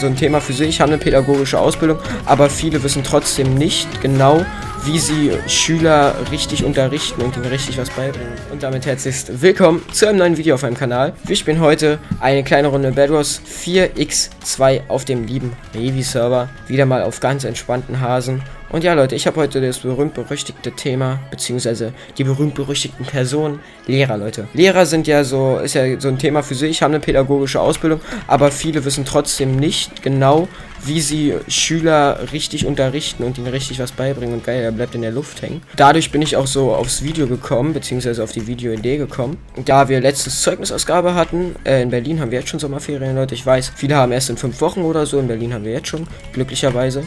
so ein Thema für sich, haben eine pädagogische Ausbildung, aber viele wissen trotzdem nicht genau, wie sie Schüler richtig unterrichten und ihnen richtig was beibringen. Und damit herzlichst willkommen zu einem neuen Video auf meinem Kanal. Wir spielen heute eine kleine Runde Bedwars 4x2 auf dem lieben Revi-Server. Wieder mal auf ganz entspannten Hasen. Und ja, Leute, ich habe heute das berühmt-berüchtigte Thema, beziehungsweise die berühmt-berüchtigten Personen, Lehrer, Leute. Lehrer sind ja so, ist ja so ein Thema für sich, haben eine pädagogische Ausbildung, aber viele wissen trotzdem nicht genau, wie sie Schüler richtig unterrichten und ihnen richtig was beibringen. Und geil, er bleibt in der Luft hängen. Dadurch bin ich auch so aufs Video gekommen, beziehungsweise auf die Videoidee gekommen. Da wir letztes Zeugnisausgabe hatten, äh, in Berlin haben wir jetzt schon Sommerferien, Leute. Ich weiß, viele haben erst in fünf Wochen oder so, in Berlin haben wir jetzt schon, glücklicherweise.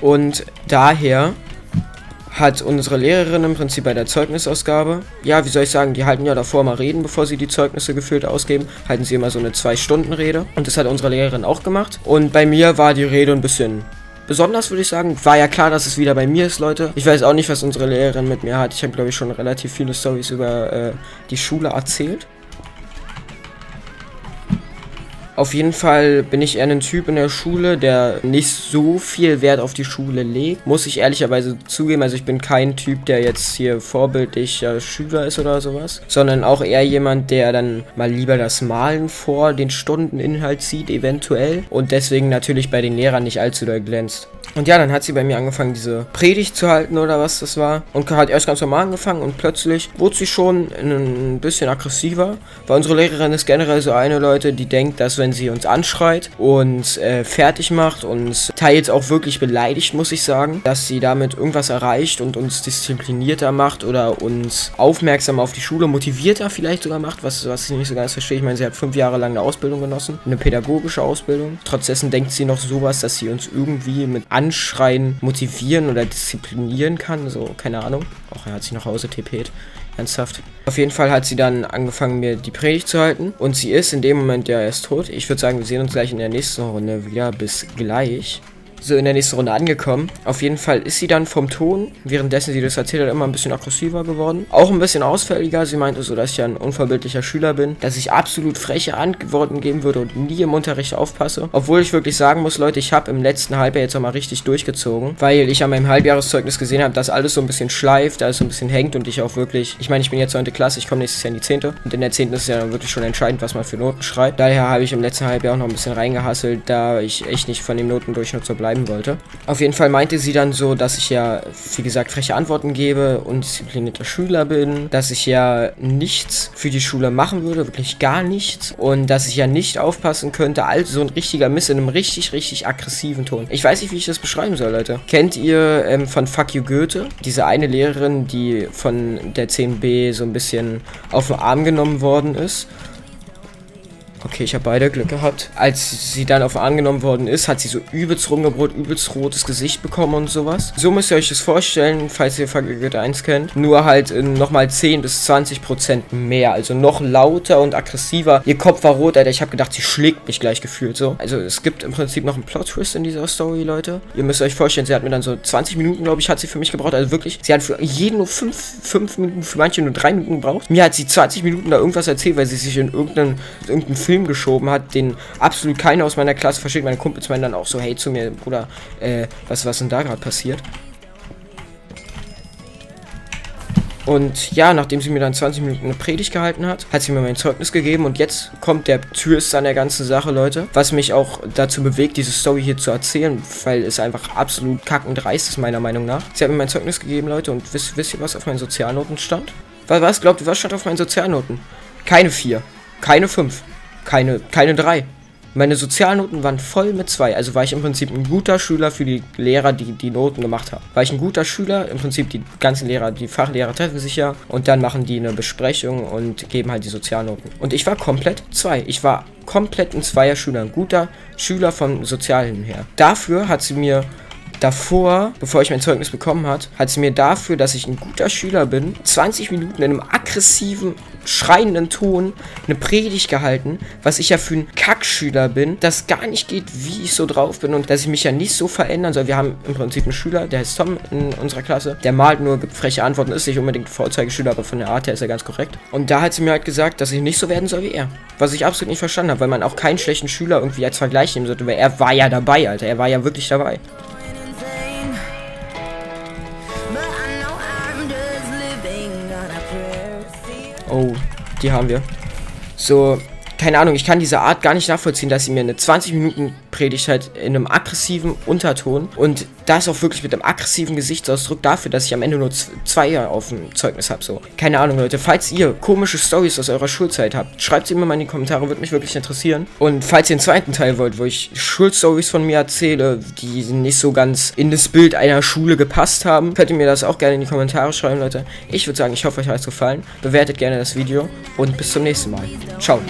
Und daher hat unsere Lehrerin im Prinzip bei der Zeugnisausgabe, ja, wie soll ich sagen, die halten ja davor mal Reden, bevor sie die Zeugnisse gefühlt ausgeben, halten sie immer so eine Zwei-Stunden-Rede. Und das hat unsere Lehrerin auch gemacht. Und bei mir war die Rede ein bisschen besonders, würde ich sagen. War ja klar, dass es wieder bei mir ist, Leute. Ich weiß auch nicht, was unsere Lehrerin mit mir hat. Ich habe, glaube ich, schon relativ viele Stories über äh, die Schule erzählt. Auf jeden Fall bin ich eher ein Typ in der Schule, der nicht so viel Wert auf die Schule legt. Muss ich ehrlicherweise zugeben. Also ich bin kein Typ, der jetzt hier vorbildlicher Schüler ist oder sowas. Sondern auch eher jemand, der dann mal lieber das Malen vor den Stundeninhalt sieht, eventuell. Und deswegen natürlich bei den Lehrern nicht allzu doll glänzt. Und ja, dann hat sie bei mir angefangen, diese Predigt zu halten oder was das war. Und hat erst ganz normal angefangen und plötzlich wurde sie schon ein bisschen aggressiver. Weil unsere Lehrerin ist generell so eine Leute, die denkt, dass wenn sie uns anschreit und äh, fertig macht und teils auch wirklich beleidigt, muss ich sagen, dass sie damit irgendwas erreicht und uns disziplinierter macht oder uns aufmerksam auf die Schule, motivierter vielleicht sogar macht, was, was ich nicht so ganz verstehe. Ich meine, sie hat fünf Jahre lang eine Ausbildung genossen, eine pädagogische Ausbildung. Trotzdem denkt sie noch sowas, dass sie uns irgendwie mit Anschreien motivieren oder disziplinieren kann. So, keine Ahnung. Auch er hat sich nach Hause TP't. Ernsthaft. Auf jeden Fall hat sie dann angefangen, mir die Predigt zu halten. Und sie ist in dem Moment ja erst tot. Ich würde sagen, wir sehen uns gleich in der nächsten Runde wieder. Bis gleich so in der nächsten Runde angekommen. Auf jeden Fall ist sie dann vom Ton, währenddessen sie das erzählt hat, immer ein bisschen aggressiver geworden. Auch ein bisschen ausfälliger. Sie meinte so, dass ich ja ein unverbildlicher Schüler bin, dass ich absolut freche Antworten geben würde und nie im Unterricht aufpasse. Obwohl ich wirklich sagen muss, Leute, ich habe im letzten Halbjahr jetzt auch mal richtig durchgezogen, weil ich an meinem Halbjahreszeugnis gesehen habe, dass alles so ein bisschen schleift, alles so ein bisschen hängt und ich auch wirklich, ich meine, ich bin jetzt 9. Klasse, ich komme nächstes Jahr in die 10. Und in der 10. ist ja wirklich schon entscheidend, was man für Noten schreibt. Daher habe ich im letzten Halbjahr auch noch ein bisschen reingehasselt, da ich echt nicht von dem Notendurchschnitt so bleiben wollte. Auf jeden Fall meinte sie dann so, dass ich ja, wie gesagt, freche Antworten gebe und disziplinierter Schüler bin, dass ich ja nichts für die Schule machen würde, wirklich gar nichts und dass ich ja nicht aufpassen könnte, also so ein richtiger Miss in einem richtig, richtig aggressiven Ton. Ich weiß nicht, wie ich das beschreiben soll, Leute. Kennt ihr ähm, von Fuck You Goethe? Diese eine Lehrerin, die von der 10b so ein bisschen auf den Arm genommen worden ist Okay, ich habe beide Glück gehabt. Als sie dann auf angenommen worden ist, hat sie so übelst rumgebrot, übelst rotes Gesicht bekommen und sowas. So müsst ihr euch das vorstellen, falls ihr Vergelt 1 kennt. Nur halt nochmal 10 bis 20 Prozent mehr. Also noch lauter und aggressiver. Ihr Kopf war rot, Alter. Ich habe gedacht, sie schlägt mich gleich gefühlt so. Also es gibt im Prinzip noch einen Plot-Twist in dieser Story, Leute. Ihr müsst euch vorstellen, sie hat mir dann so 20 Minuten, glaube ich, hat sie für mich gebraucht. Also wirklich, sie hat für jeden nur 5, 5 Minuten, für manche nur 3 Minuten gebraucht. Mir hat sie 20 Minuten da irgendwas erzählt, weil sie sich in irgendeinem, irgendeinem Film geschoben hat, den absolut keiner aus meiner Klasse versteht. Meine Kumpels meinen dann auch so, hey zu mir, Bruder, äh, was, was denn da gerade passiert? Und ja, nachdem sie mir dann 20 Minuten eine Predigt gehalten hat, hat sie mir mein Zeugnis gegeben und jetzt kommt der Twist an der ganzen Sache, Leute. Was mich auch dazu bewegt, diese Story hier zu erzählen, weil es einfach absolut kackendreist ist, meiner Meinung nach. Sie hat mir mein Zeugnis gegeben, Leute, und wisst, wisst ihr, was auf meinen Sozialnoten stand? Was, was glaubt ihr, was stand auf meinen Sozialnoten? Keine 4, keine 5, keine, keine 3. Meine Sozialnoten waren voll mit 2. Also war ich im Prinzip ein guter Schüler für die Lehrer, die die Noten gemacht haben. War ich ein guter Schüler, im Prinzip die ganzen Lehrer, die Fachlehrer treffen sich ja und dann machen die eine Besprechung und geben halt die Sozialnoten. Und ich war komplett 2. Ich war komplett ein Zweier-Schüler, ein guter Schüler vom Sozialen her. Dafür hat sie mir davor, bevor ich mein Zeugnis bekommen hat, hat sie mir dafür, dass ich ein guter Schüler bin, 20 Minuten in einem aggressiven, schreienden Ton eine Predigt gehalten, was ich ja für ein Kackschüler bin, das gar nicht geht, wie ich so drauf bin und dass ich mich ja nicht so verändern soll. Wir haben im Prinzip einen Schüler, der heißt Tom in unserer Klasse, der malt nur, gibt freche Antworten, ist nicht unbedingt Vorzeigeschüler, aber von der Art her ist er ganz korrekt. Und da hat sie mir halt gesagt, dass ich nicht so werden soll wie er. Was ich absolut nicht verstanden habe, weil man auch keinen schlechten Schüler irgendwie als Vergleich nehmen sollte, weil er war ja dabei, Alter. Er war ja wirklich dabei. Oh, die haben wir. So, keine Ahnung, ich kann diese Art gar nicht nachvollziehen, dass sie mir eine 20 Minuten Predigt halt in einem aggressiven Unterton und das auch wirklich mit einem aggressiven Gesichtsausdruck dafür, dass ich am Ende nur zwei auf dem Zeugnis habe. So, keine Ahnung, Leute. Falls ihr komische Stories aus eurer Schulzeit habt, schreibt sie mir mal in die Kommentare, würde mich wirklich interessieren. Und falls ihr den zweiten Teil wollt, wo ich Schulstories von mir erzähle, die nicht so ganz in das Bild einer Schule gepasst haben, könnt ihr mir das auch gerne in die Kommentare schreiben, Leute. Ich würde sagen, ich hoffe, euch hat es gefallen. Bewertet gerne das Video und bis zum nächsten Mal. Ciao.